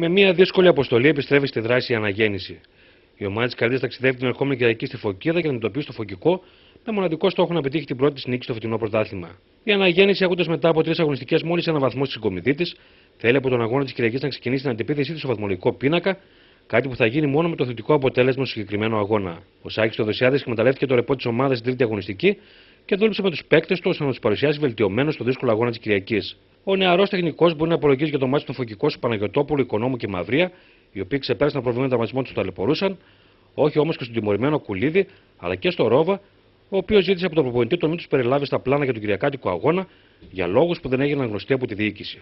Με μια δύσκολη αποστολή επιστρέφει στη δράση η αναγέννηση. Η ομάδα της Καρδίας ταξιδεύει την ερχόμενη Κυριακή στη Φωκίδα για να εντοπίσει το φωκικό με μοναδικό στόχο να πετύχει την πρώτη τη νίκη στο φετινό πρωτάθλημα. Η αναγέννηση, έχοντας μετά από τρεις αγωνιστικές μόλις ένα βαθμό στη συγκομιδή της, θέλει από τον αγώνα της Κυριακής να ξεκινήσει την αντιπίθεσή της στο βαθμολογικό πίνακα, κάτι που θα γίνει μόνο με το θετικό αποτέλεσμα στο συγκεκριμένο αγώνα. Ο Σάκης Τοδοσιάδη εκμεταλλεύτηκε το ρεπό της ομάδας στην τρίτη αγωνιστική και δούλεψε με τους παίκτες του ώστε να τους παρουσιάσει βελτιωμένος στο δύσκολο αγώνα της Κυριακής. Ο νεαρός τεχνικός μπορεί να απολογίζει για το μάτι του φωκικό σου Παναγιοτόπουλου, Οικονόμου και Μαυρία, οι οποίοι ξεπέρασαν τα προβλήματα τραυματισμού του ταλαιπωρούσαν, όχι όμως και στον τιμωρημένο Κουλίδη, αλλά και στο Ρόβα, ο οποίος ζήτησε από τον προπονητή τον μην τους περιλάβει στα πλάνα για τον Κυριακάτικο αγώνα για λόγους που δεν έγιναν γνωστοί από τη διοίκηση.